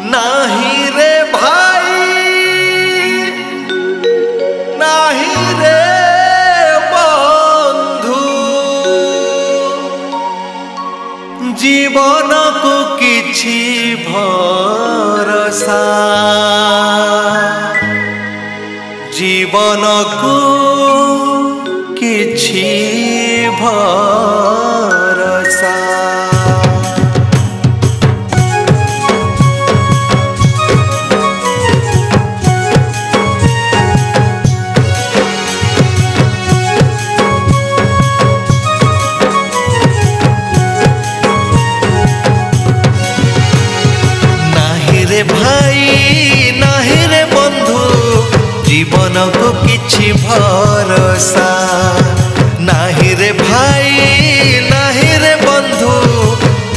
নাহি রে ভাই নাহি রে বন্ধু। জীবনকু কিছু ভরসা। জীবনকু ভরসা নাহি রে ভাই নাহি রে বন্ধু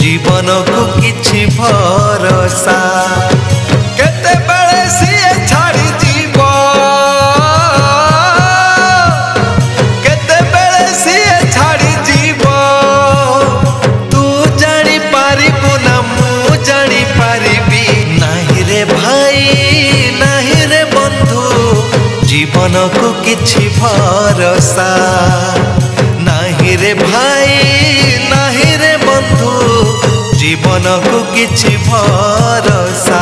জীবনকু কিছু ভরসা। ମନକୁ କିଛି ଭରସା ନାହିଁରେ ଭାଇ ନାହିଁରେ ବନ୍ଧୁ ଜୀବନକୁ କିଛି ଭରସା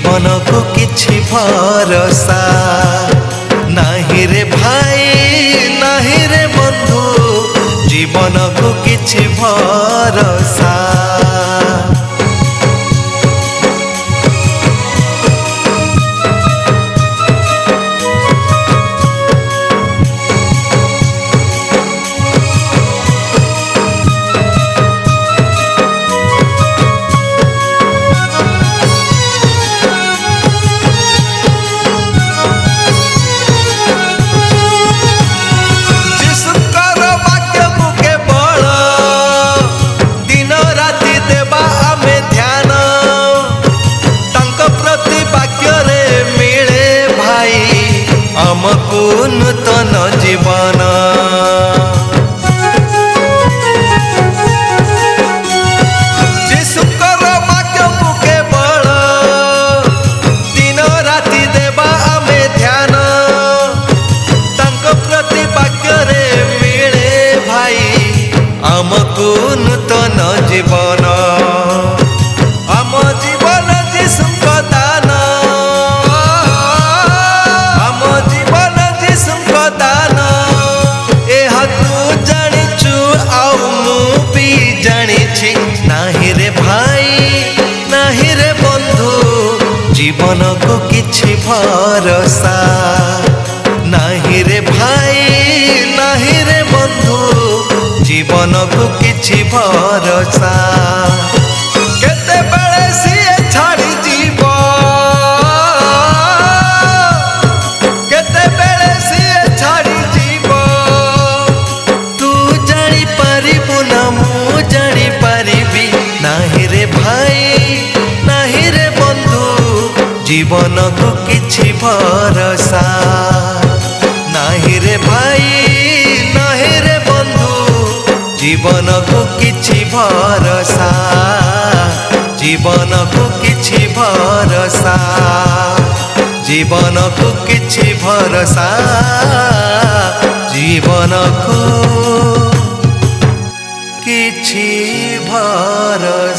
জীবনকু কিছু ভরসা নাহি রে ভাই নাহি রে বন্ধু জীবনকু কিছু ভরসা মন তন জীবন আমকুন জীবনକୁ କିଛି ଭରସା ନାହିଁ ରେ ଭାଇ ନାହିଁ ରେ ବନ୍ଧୁ ଜୀବନକୁ କିଛି ଭରସା କେତେବେଳେ ସିଏ ଛାଡ଼ି জীবনକୁ କିଛି ଭରସା ନାହିଁରେ ଭାଇ ନହିଁରେ ବନ୍ଧୁ ଜୀବନକୁ କିଛି ଭରସା ଜୀବନକୁ କିଛି ଭରସା ଜୀବନକୁ କିଛି ଭରସା ଜୀବନକୁ କିଛି ଭରସା